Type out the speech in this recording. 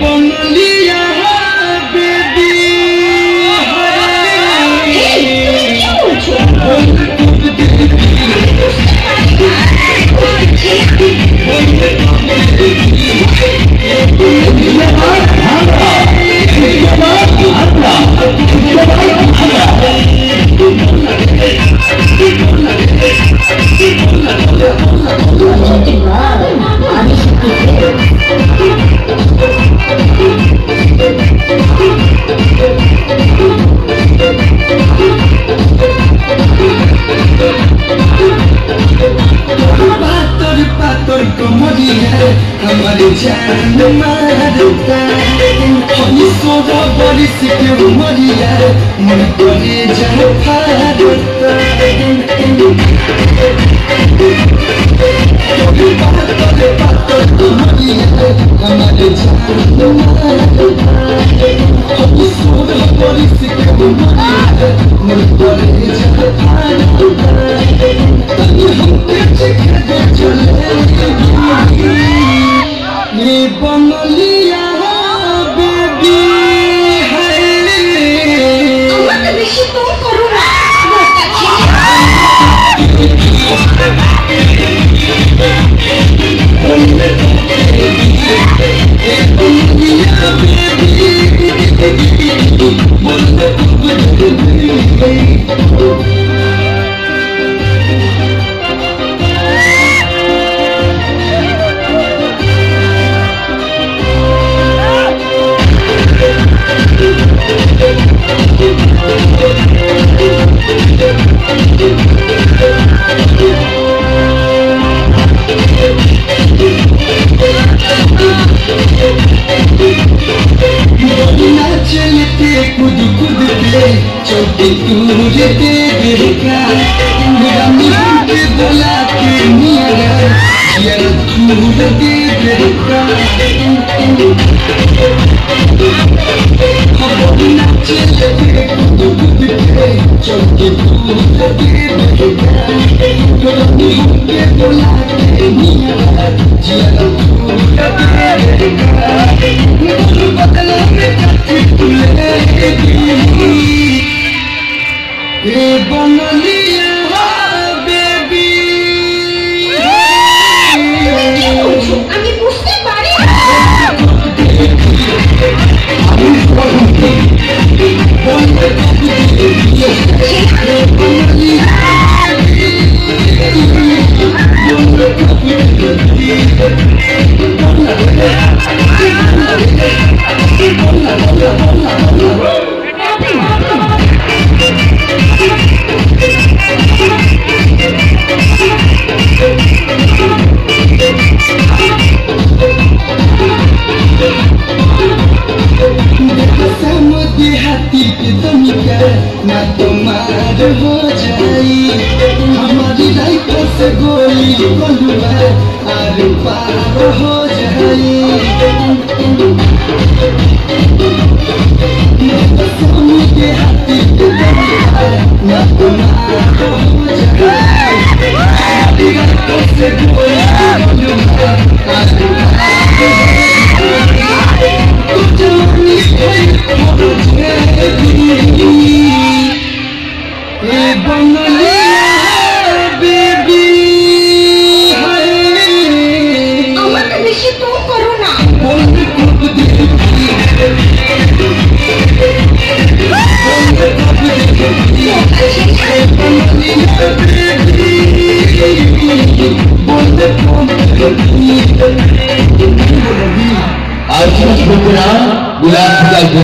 Bonne nuit. Madhukyanam Madhukta Anisoda Bolisikir Mariya Madhukane Janapadukta Madhukta Madhukta Madhukta Madhukta বঙ্গলিয়া baby আমাকে বেশি phone করো না पे चौके दूर दे देखा रमी के बोला के निया यार दूर दे देखा चलते खुद खुद पे चौके दूर दे देखा रमी के बोला के निया यार दूर दे देखा बदला E banana ना तुम्हार हो जाई हमारी लाइफ से गोली बलुआ आर पार हो जाई ना तुम्हार हो जाई लाइफ से गोली बलुआ आर पार हो जाई 我就是看不起你！我就是看不起你！我就是看不起你！我就是看不起你！我就是看不起你！阿基米德啊，不拉不拉！